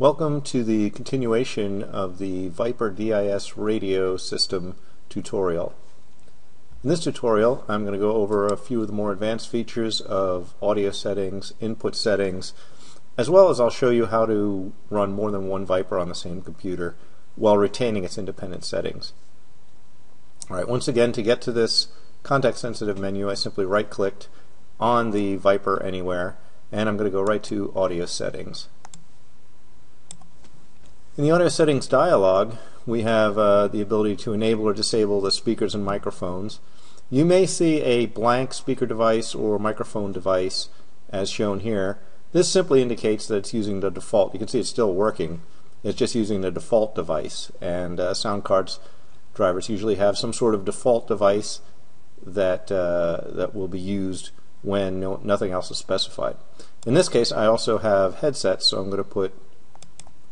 Welcome to the continuation of the Viper DIS radio system tutorial. In this tutorial I'm going to go over a few of the more advanced features of audio settings, input settings, as well as I'll show you how to run more than one Viper on the same computer while retaining its independent settings. Alright, once again to get to this context sensitive menu I simply right clicked on the Viper anywhere and I'm going to go right to audio settings. In the audio settings dialog, we have uh, the ability to enable or disable the speakers and microphones. You may see a blank speaker device or microphone device as shown here. This simply indicates that it's using the default. You can see it's still working. It's just using the default device and uh, sound cards drivers usually have some sort of default device that uh, that will be used when no, nothing else is specified. In this case I also have headsets so I'm going to put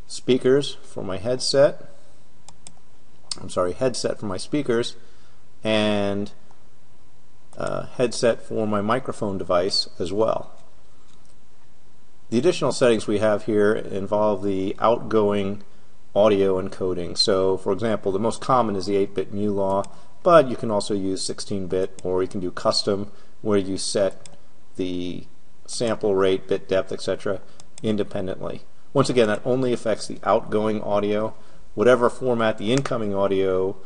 speakers for my headset. I'm sorry, headset for my speakers, and uh, headset for my microphone device as well. The additional settings we have here involve the outgoing audio encoding. So, for example, the most common is the 8-bit mu law, but you can also use 16-bit, or you can do custom, where you set the sample rate, bit depth, etc., independently. Once again, that only affects the outgoing audio. Whatever format the incoming audio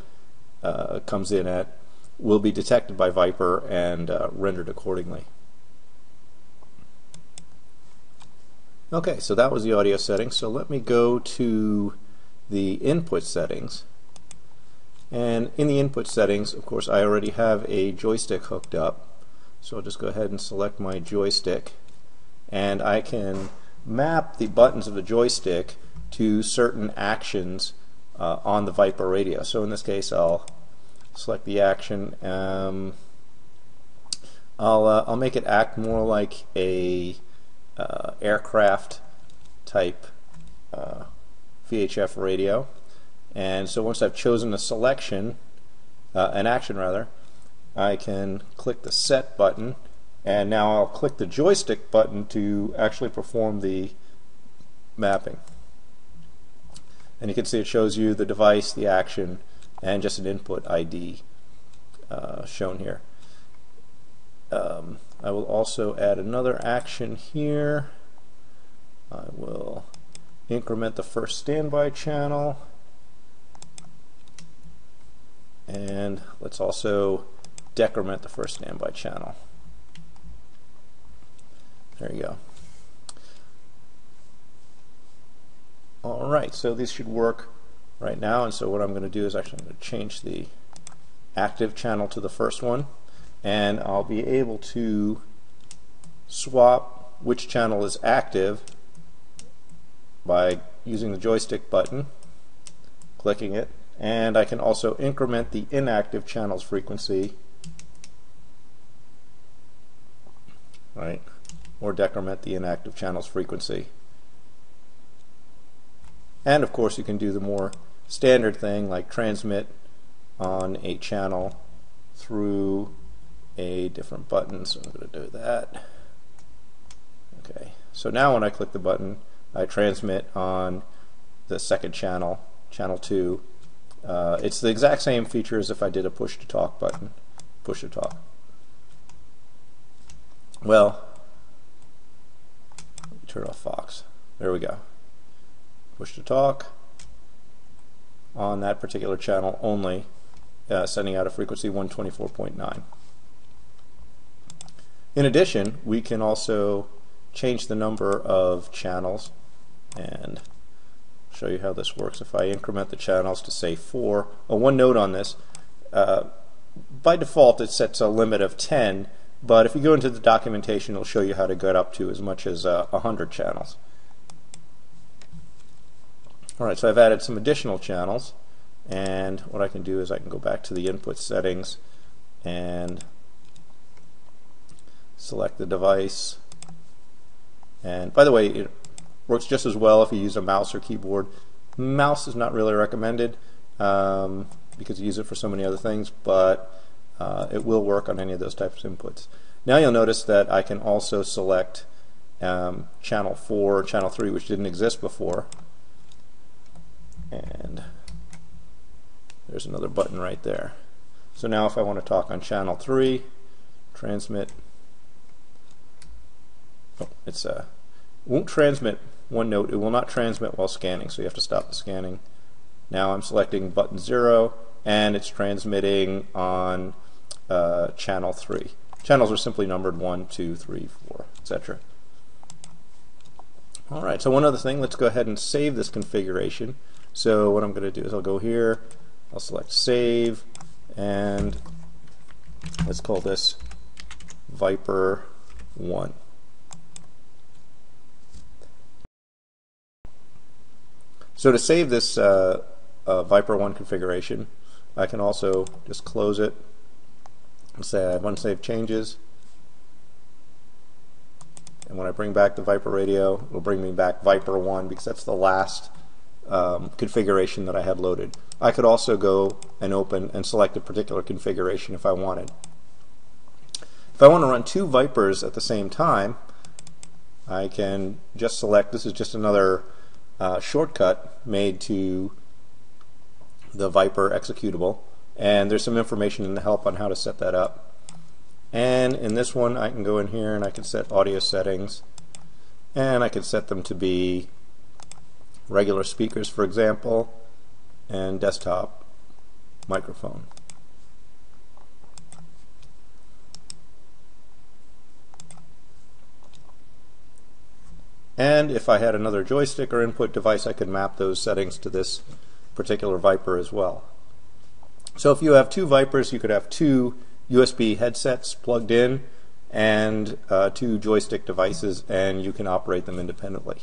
uh, comes in at will be detected by Viper and uh, rendered accordingly. Okay, so that was the audio settings. So let me go to the input settings. And in the input settings, of course, I already have a joystick hooked up. So I'll just go ahead and select my joystick. And I can map the buttons of the joystick to certain actions uh, on the Viper radio. So in this case, I'll select the action. Um, I'll uh, I'll make it act more like a uh, aircraft type uh, VHF radio. And so once I've chosen a selection, uh, an action rather, I can click the set button and now I'll click the joystick button to actually perform the mapping. And you can see it shows you the device, the action, and just an input ID uh, shown here. Um, I will also add another action here. I will increment the first standby channel. And let's also decrement the first standby channel. There you go. Alright, so these should work right now, and so what I'm going to do is actually I'm going to change the active channel to the first one, and I'll be able to swap which channel is active by using the joystick button, clicking it, and I can also increment the inactive channel's frequency right or decrement the inactive channel's frequency. And of course you can do the more standard thing like transmit on a channel through a different button. So I'm going to do that. Okay, so now when I click the button, I transmit on the second channel, channel 2. Uh, it's the exact same feature as if I did a push to talk button, push to talk. Well, turn off VOX. There we go. Push to talk on that particular channel only, uh, sending out a frequency 124.9. In addition, we can also change the number of channels and show you how this works. If I increment the channels to say 4, oh, one note on this, uh, by default it sets a limit of 10 but if you go into the documentation, it'll show you how to get up to as much as uh, 100 channels. Alright, so I've added some additional channels. And what I can do is I can go back to the input settings and select the device. And by the way, it works just as well if you use a mouse or keyboard. Mouse is not really recommended um, because you use it for so many other things, but uh, it will work on any of those types of inputs. Now you'll notice that I can also select um, channel 4 channel 3 which didn't exist before And there's another button right there. So now if I want to talk on channel 3, transmit, oh, it's uh, won't transmit one note. It will not transmit while scanning, so you have to stop the scanning. Now I'm selecting button 0, and it's transmitting on uh, channel 3. Channels are simply numbered 1, 2, 3, 4, etc. All right, so one other thing, let's go ahead and save this configuration. So what I'm going to do is I'll go here, I'll select save, and let's call this Viper 1. So to save this uh, uh, Viper 1 configuration, I can also just close it and say I have unsaved changes. And when I bring back the Viper radio, it'll bring me back Viper 1 because that's the last um, configuration that I had loaded. I could also go and open and select a particular configuration if I wanted. If I want to run two Vipers at the same time, I can just select, this is just another uh, shortcut made to the Viper executable and there's some information in the help on how to set that up. And in this one I can go in here and I can set audio settings and I can set them to be regular speakers for example and desktop microphone. And if I had another joystick or input device, I could map those settings to this particular Viper as well. So if you have two Vipers, you could have two USB headsets plugged in and uh, two joystick devices, and you can operate them independently.